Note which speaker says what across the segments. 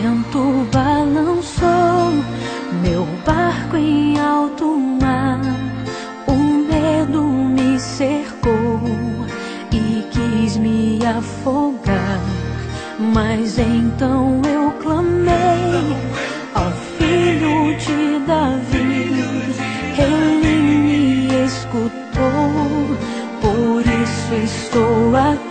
Speaker 1: vento balançou meu barco em alto mar. O medo me cercou e quis me afogar. Mas então eu clamei ao filho de Davi. Ele me escutou, por isso estou aqui.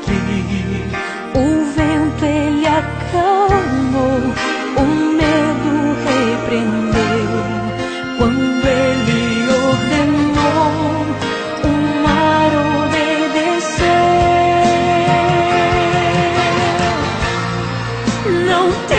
Speaker 1: don't